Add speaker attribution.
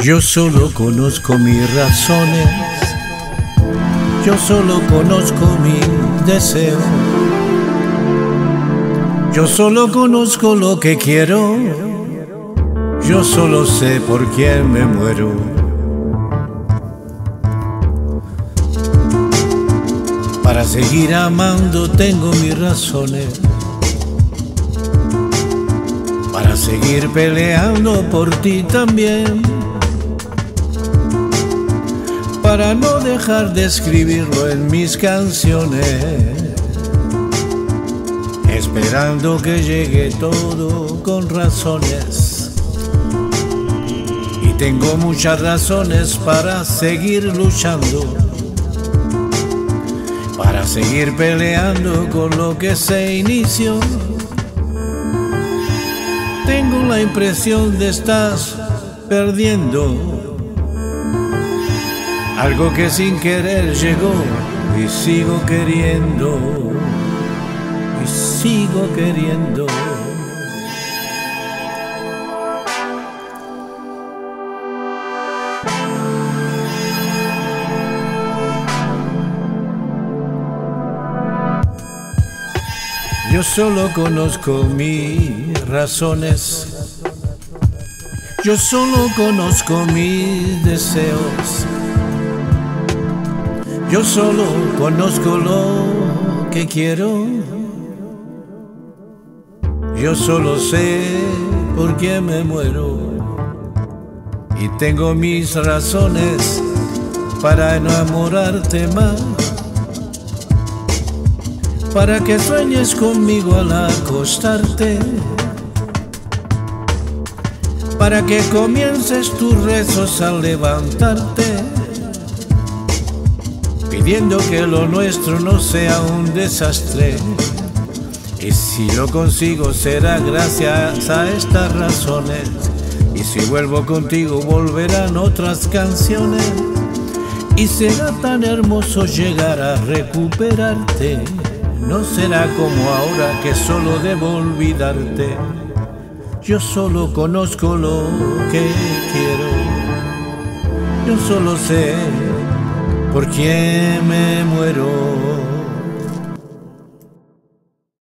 Speaker 1: Yo solo conozco mis razones, yo solo conozco mi deseo, yo solo conozco lo que quiero, yo solo sé por quién me muero. Para seguir amando tengo mis razones. Para seguir peleando por ti también para no dejar de escribirlo en mis canciones, esperando que llegue todo con razones. Y tengo muchas razones para seguir luchando, para seguir peleando con lo que se inició. Tengo la impresión de estás perdiendo algo que sin querer llegó y sigo queriendo, y sigo queriendo. Yo solo conozco mis razones, yo solo conozco mis deseos. Yo solo conozco lo que quiero. Yo solo sé por qué me muero. Y tengo mis razones para enamorarte más. Para que sueñes conmigo al acostarte. Para que comiences tus rezos al levantarte pidiendo que lo nuestro no sea un desastre. Y si lo consigo será gracias a estas razones. Y si vuelvo contigo volverán otras canciones. Y será tan hermoso llegar a recuperarte. No será como ahora que solo debo olvidarte. Yo solo conozco lo que quiero. Yo solo sé por quién me muero.